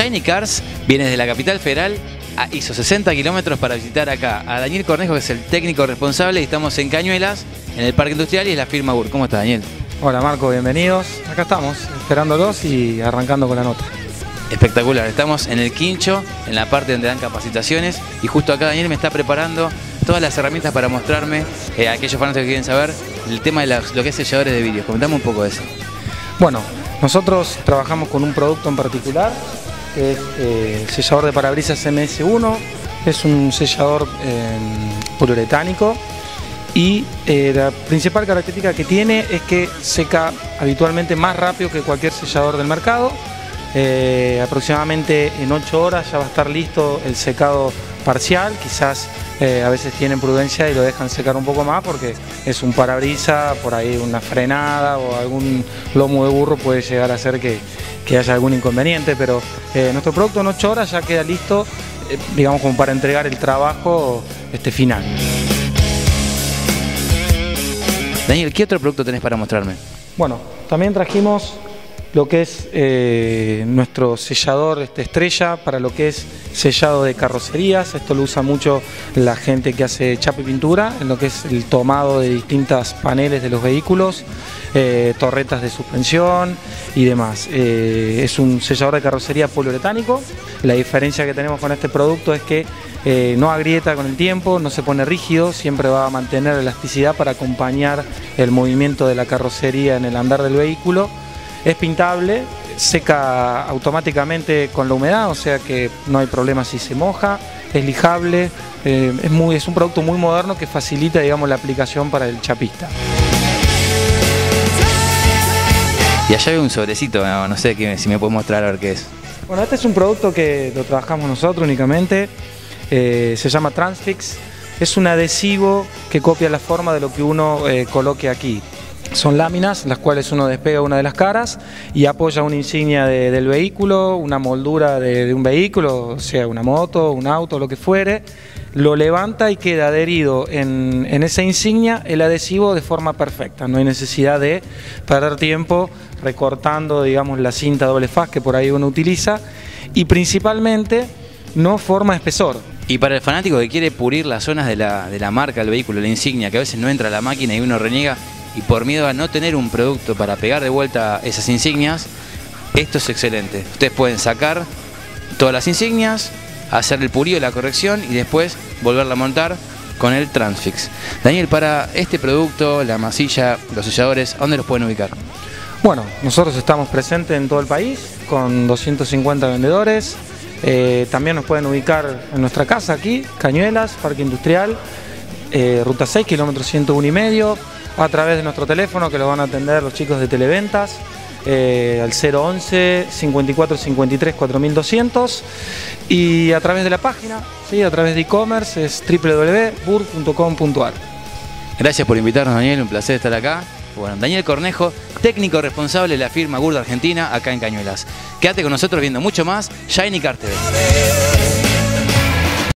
Shiny Cars viene desde la capital federal, hizo 60 kilómetros para visitar acá a Daniel Cornejo, que es el técnico responsable, y estamos en Cañuelas, en el Parque Industrial, y es la firma UR. ¿Cómo está, Daniel? Hola, Marco, bienvenidos. Acá estamos, esperándolos y arrancando con la nota. Espectacular, estamos en el quincho, en la parte donde dan capacitaciones, y justo acá Daniel me está preparando todas las herramientas para mostrarme eh, a aquellos fanáticos que quieren saber el tema de lo que es selladores de vídeo. Comentame un poco de eso. Bueno, nosotros trabajamos con un producto en particular, que es eh, el sellador de parabrisas MS1, es un sellador poliuretánico y eh, la principal característica que tiene es que seca habitualmente más rápido que cualquier sellador del mercado. Eh, aproximadamente en 8 horas ya va a estar listo el secado parcial, quizás a veces tienen prudencia y lo dejan secar un poco más porque es un parabrisa, por ahí una frenada o algún lomo de burro puede llegar a hacer que, que haya algún inconveniente, pero eh, nuestro producto en 8 horas ya queda listo, eh, digamos como para entregar el trabajo este, final. Daniel, ¿qué otro producto tenés para mostrarme? Bueno, también trajimos lo que es eh, nuestro sellador este, estrella para lo que es sellado de carrocerías. Esto lo usa mucho la gente que hace chapa y pintura, en lo que es el tomado de distintas paneles de los vehículos, eh, torretas de suspensión y demás. Eh, es un sellador de carrocería poliuretánico. La diferencia que tenemos con este producto es que no agrieta con el tiempo, no se pone rígido, siempre va a mantener elasticidad para acompañar el movimiento de la carrocería en el andar del vehículo es pintable, seca automáticamente con la humedad, o sea que no hay problema si se moja, es lijable, eh, es, muy, es un producto muy moderno que facilita digamos, la aplicación para el chapista. Y allá hay un sobrecito, no, sé si me puedes mostrar a ver qué es. Bueno, este es un producto que lo trabajamos nosotros únicamente, eh, se llama Transfix, es un adhesivo que copia la forma de lo que uno eh, coloque aquí. Son láminas, las cuales uno despega una de las caras y apoya una insignia del vehículo, una moldura de, un vehículo, sea una moto, un auto, lo que fuere, lo levanta y queda adherido en, esa insignia el adhesivo de forma perfecta. No hay necesidad de perder tiempo recortando, digamos, la cinta doble faz que por ahí uno utiliza y principalmente no forma espesor. Y para el fanático que quiere pulir las zonas de la, de la marca del vehículo, la insignia, que a veces no entra a la máquina y uno reniega, y por miedo a no tener un producto para pegar de vuelta esas insignias, esto es excelente. Ustedes pueden sacar todas las insignias, hacer el pulido, la corrección y después volverla a montar con el Transfix. Daniel, para este producto, la masilla, los selladores, ¿dónde los pueden ubicar? Bueno, nosotros estamos presentes en todo el país con 250 vendedores. Eh, también nos pueden ubicar en nuestra casa aquí, Cañuelas, Parque Industrial, eh, Ruta 6, kilómetro 101 y medio a través de nuestro teléfono que lo van a atender los chicos de Televentas. Eh, al 011 54 53 4200 y a través de la página, ¿sí? a través de e-commerce es www.bur.com.ar. Gracias por invitarnos Daniel, un placer estar acá. Bueno, Daniel Cornejo, técnico responsable de la firma Gurda Argentina acá en Cañuelas. Quédate con nosotros viendo mucho más Shiny Car